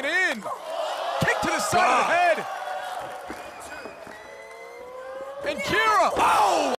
it in. Kick to the side of the head. And Kira. Oh!